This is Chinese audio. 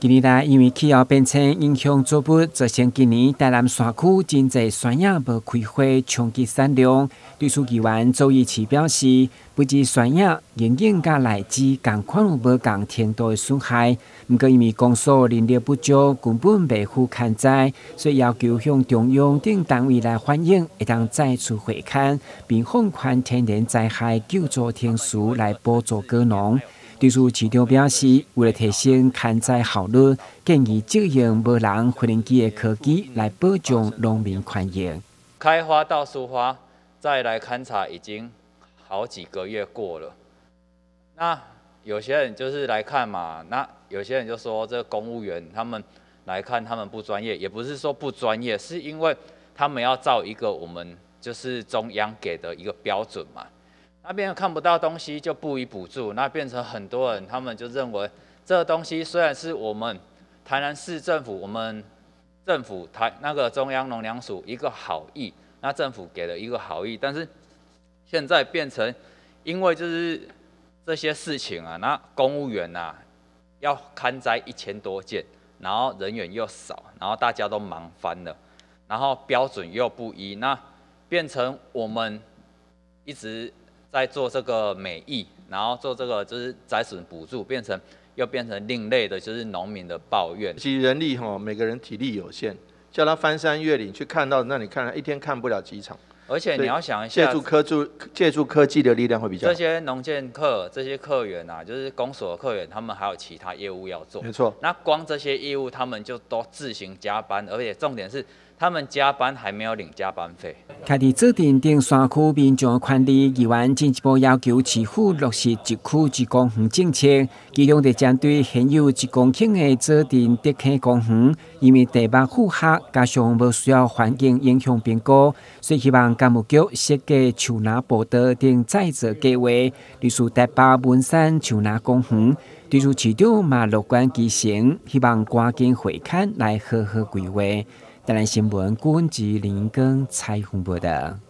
今年来，因为气候变迁影响作物，造成今年台南山区真济山野无开花，冲击产量。对此，议员周义奇表示，不止山野，仍然甲来自共款有无共天度的损害。毋过因为公所人力不足，根本未赴勘灾，所以要求向中央等单位来反映，一当再次回勘，并放宽天然灾害救助天数来补助果农。对此，市长表示，为了提升勘灾效率，建议借用无人无人机的科技来保障农民权益。开花到疏花，再来勘察已经好几个月过了。那有些人就是来看嘛，那有些人就说这公务员他们来看他们不专业，也不是说不专业，是因为他们要照一个我们就是中央给的一个标准嘛。那边看不到东西就不予补助，那变成很多人他们就认为这个东西虽然是我们台南市政府、我们政府台那个中央农粮署一个好意，那政府给了一个好意，但是现在变成因为就是这些事情啊，那公务员呐要看灾一千多件，然后人员又少，然后大家都忙翻了，然后标准又不一，那变成我们一直。在做这个美意，然后做这个就是灾损补助，变成又变成另类的，就是农民的抱怨。其实人力哈，每个人体力有限，叫他翻山越岭去看到，那里看一天看不了几场。而且你要想一下，借助科助借助科技的力量会比较。这些农建客这些客源啊，就是公所的客源，他们还有其他业务要做。没错。那光这些业务，他们就都自行加班，而且重点是。他们加班还没有领加班费。开伫指定顶山区民众的权利，议员进一步要求市府落实一区一公园政策，其中得针对现有一公顷的指定德客公园，因为地板复合，加上无需要环境影响变高，所以希望干务局设计树拿步道等再造计划，例如台北文山树拿公园。对此市长嘛乐观其成，希望赶紧回看来好好规划。台南新闻，郭文吉、林根采访报道。